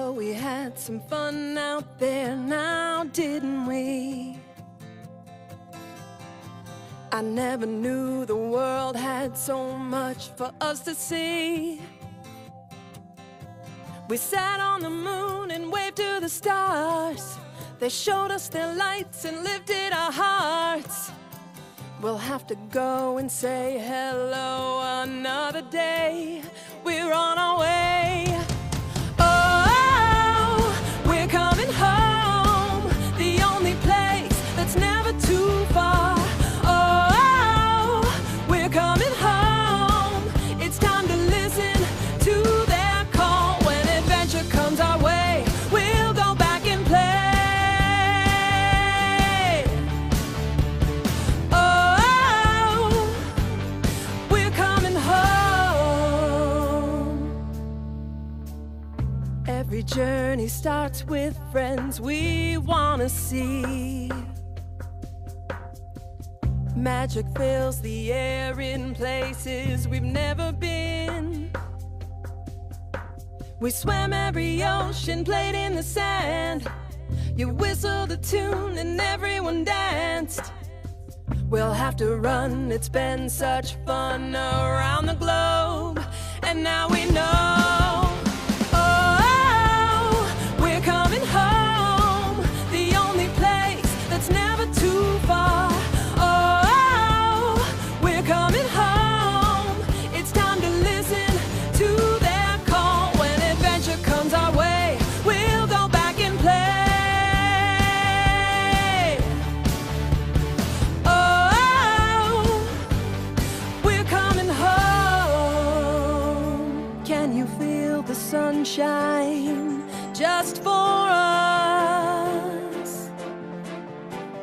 Oh, we had some fun out there now, didn't we? I never knew the world had so much for us to see. We sat on the moon and waved to the stars. They showed us their lights and lifted our hearts. We'll have to go and say hello another day. We're on our way. Every journey starts with friends we wanna see. Magic fills the air in places we've never been. We swam every ocean, played in the sand. You whistled a tune and everyone danced. We'll have to run, it's been such fun around the globe. And now we know. Sunshine just for us?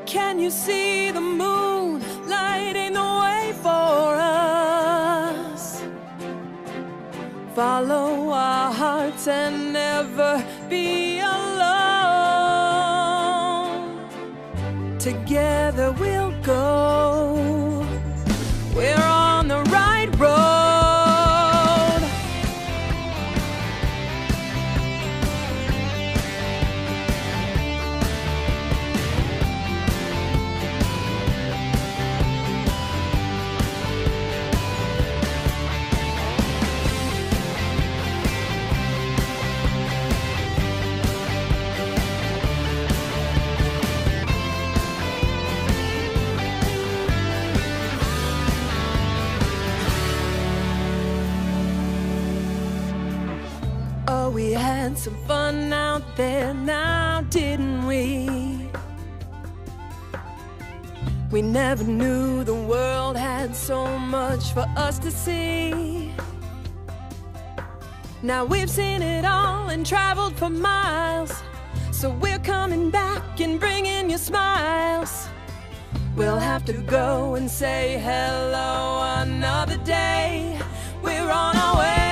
Can you see the moon lighting the way for us? Follow our hearts and never be alone. Together we'll had some fun out there now, didn't we? We never knew the world had so much for us to see. Now we've seen it all and traveled for miles. So we're coming back and bringing you smiles. We'll have to go and say hello another day. We're on our way.